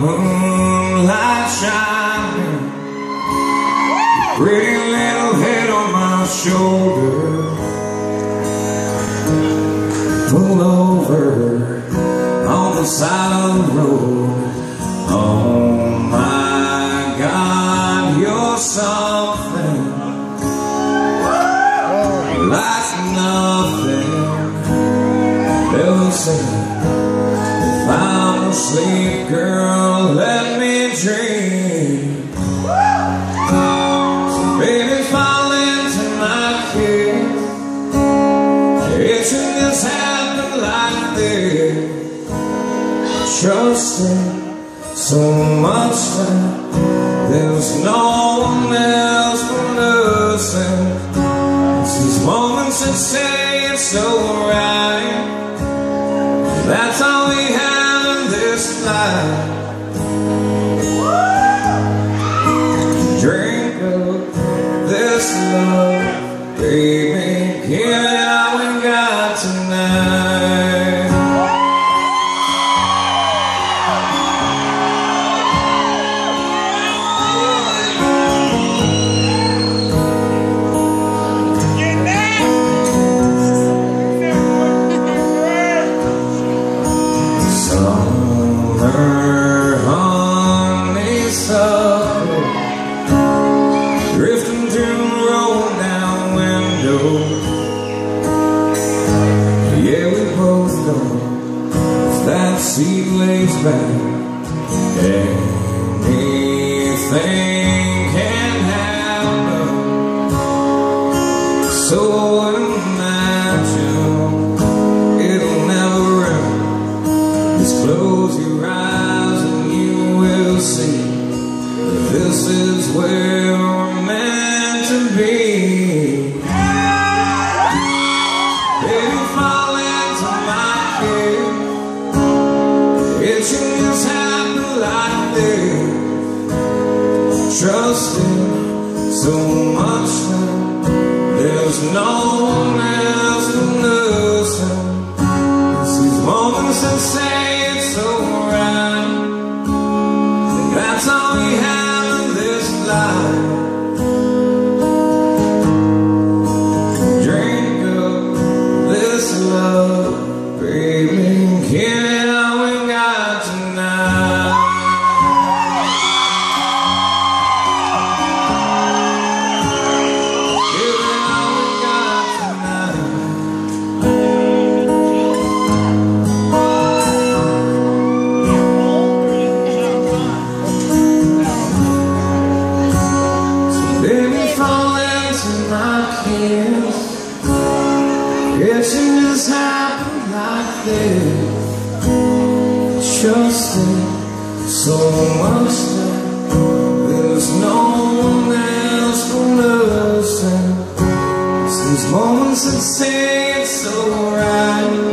Moonlight shining. Pretty little head on my shoulder. Pull over on the side of the road. Oh my God, you're something Like nothing if I'm girl, let me dream. Baby, fall into my kiss. It should just happen like this. Trusting so much that there's no one else but us. It's these moments that say it's so right. That's all in seat lays back Anything can happen. So imagine It'll never end. Just close your eyes and you will see that this is where this. Trusting so much that there's no one else to listen. It's these moments that say it's so Should just happen like this. Trusting so much that there's no one else but us. And these moments that it's so right.